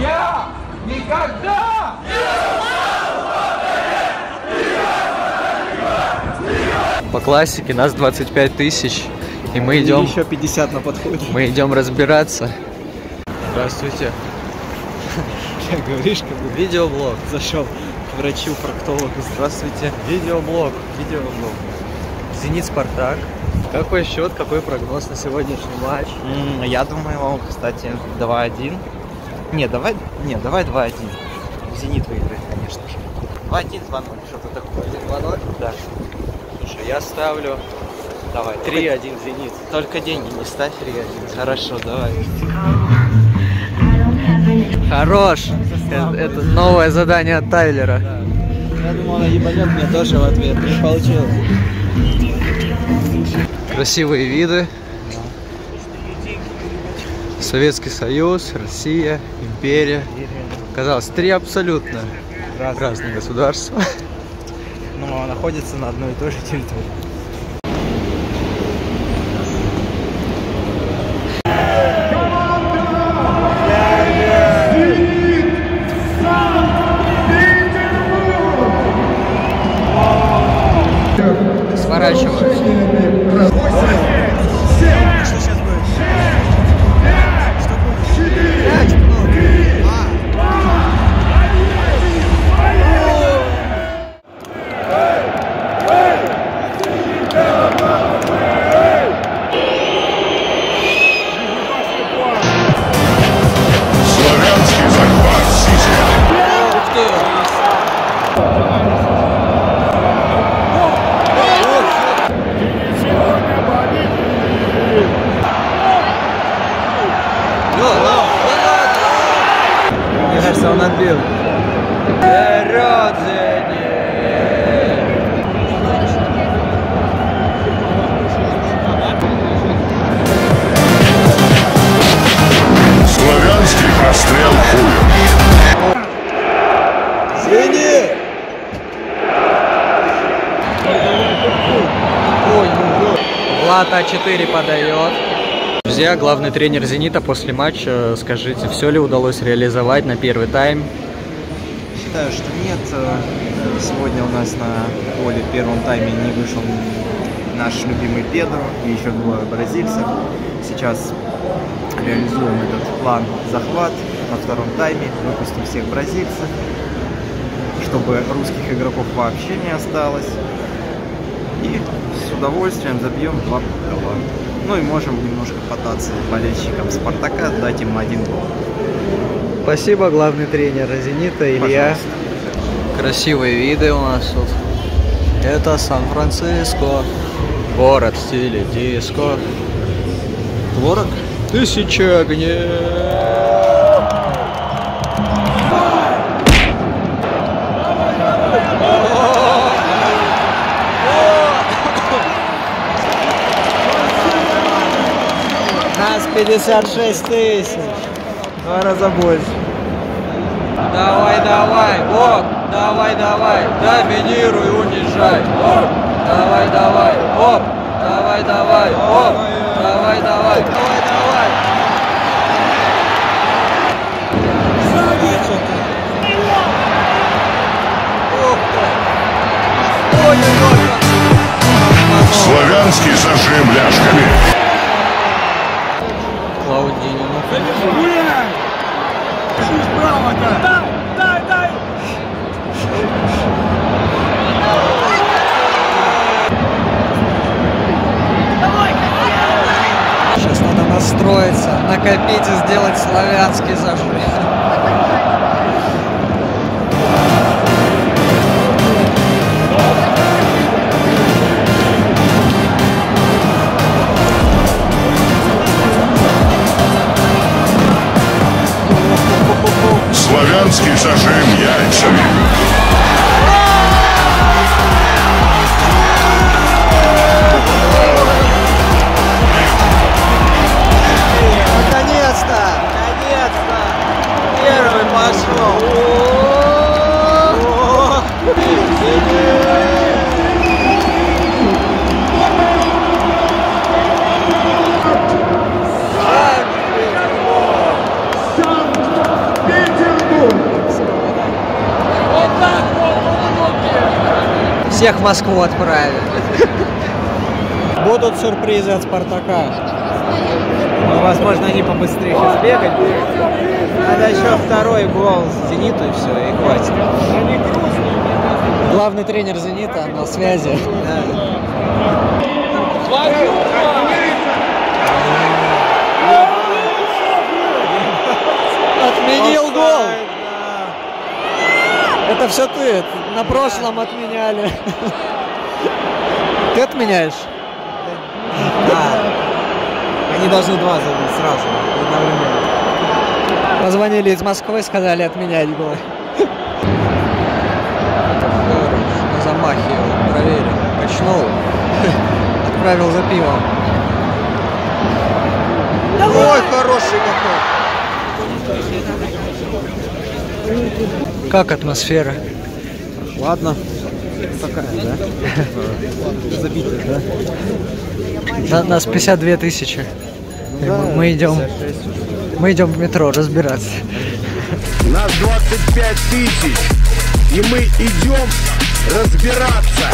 Я никогда По классике нас 25 тысяч, и мы идем, Еще 50 на подходе. мы идем разбираться. Здравствуйте. Говоришь, как бы Видеоблог. зашел к врачу, проктологу. Здравствуйте. Видеоблог. Видеоблог. Зенит Спартак. Какой счет, какой прогноз на сегодняшний матч? Я думаю, кстати, 2-1. Не, давай, не, давай 2-1. Зенит выиграет, конечно же. 2-1, 2-0, что-то такое. 2-0? Да. Слушай, я ставлю Давай. 3-1 Зенит. Только деньги не ставь. 3-1. Хорошо, давай. Хорош! Это, это новое задание от Тайлера. Я думал, она ебанет мне тоже в ответ. Не получилось. Красивые виды. Советский Союз, Россия, империя. Казалось, три абсолютно разных государства. Но находится на одной и той же территории. Сворачиваю. Мне кажется, он отбил. Славянский прострел хуем. Зенит! Влад А4 подает. Друзья, главный тренер «Зенита» после матча, скажите, все ли удалось реализовать на первый тайм? Считаю, что нет. Э, Сегодня у нас на поле в первом тайме не вышел наш любимый Педро и еще двое бразильцев. Сейчас реализуем этот план захват на втором тайме, выпустим всех бразильцев, чтобы русских игроков вообще не осталось. И с удовольствием забьем два гола. Ну и можем немножко пытаться болельщикам Спартака дать им один гол. Спасибо, главный тренер «Зенита» Илья. Пожалуйста. Красивые виды у нас тут. Это Сан-Франциско. Город в стиле диско. Творог? Тысяча огней. 56 тысяч. Два раза больше. Давай, давай, Бог, давай, давай, доминируй, унижай. Оп, давай, давай, оп, давай, давай, оп, давай, давай, давай, давай. Славянский зажим ляжками. Накопить и сделать славянский зажим. Всех в Москву отправили. Будут сюрпризы от Спартака. Ну, возможно, они побыстрее сейчас бегать. Надо еще второй гол Зениту и все, и хватит. Главный тренер «Зенита» на связи. Отменил гол! Это все ты. На прошлом отменяли. Ты отменяешь? Да. Они должны два забить сразу, одновременно. Позвонили из Москвы, сказали отменять гол. На замахе проверил. Качнул. Отправил за пивом. Ой, хороший какой. Как атмосфера? Ладно. Такая, да? Забитая, да? На- нас 52 тысячи. Мы- мы идем, мы идем в метро разбираться. Нас 25 тысяч, и мы идем разбираться.